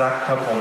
รักครับผม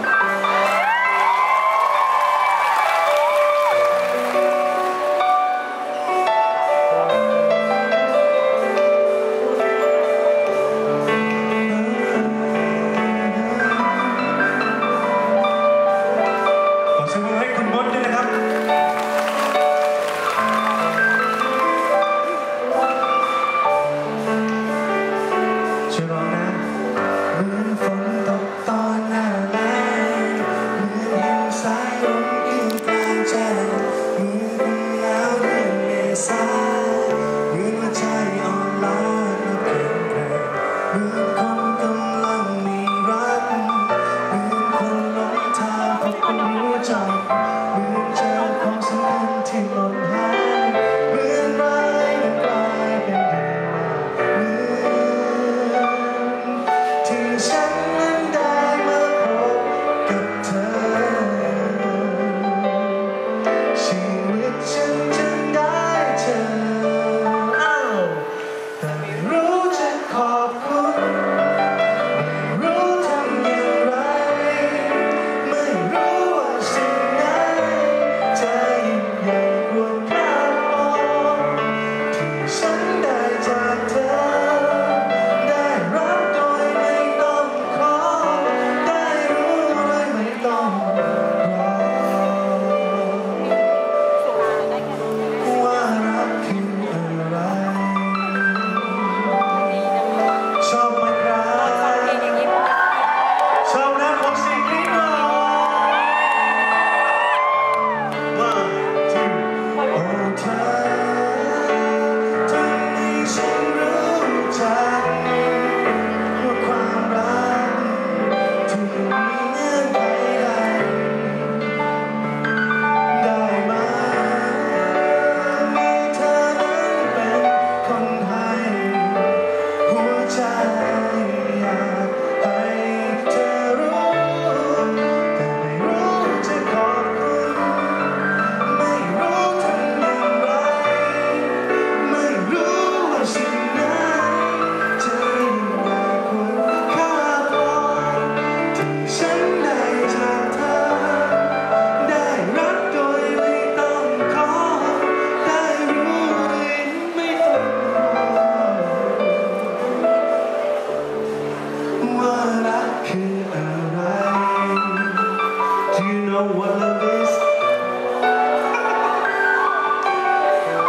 know what love is?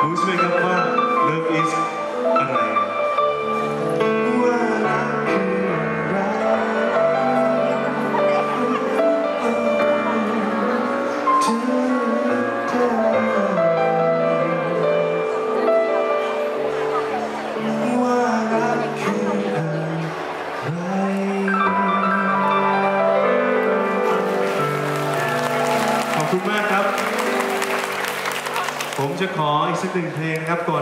Who's making fun? คุณมากครับ ผมจะขออีกสักหนึ่งเพลงครับก่อน